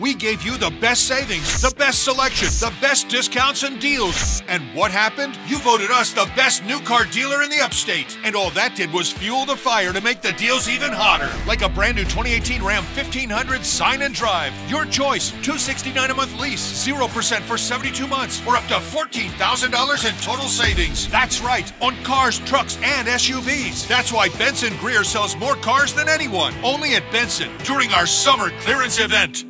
We gave you the best savings, the best selection, the best discounts and deals. And what happened? You voted us the best new car dealer in the upstate. And all that did was fuel the fire to make the deals even hotter. Like a brand new 2018 Ram 1500 sign and drive. Your choice 269 a month lease, 0% for 72 months, or up to $14,000 in total savings. That's right, on cars, trucks, and SUVs. That's why Benson Greer sells more cars than anyone. Only at Benson during our summer clearance event.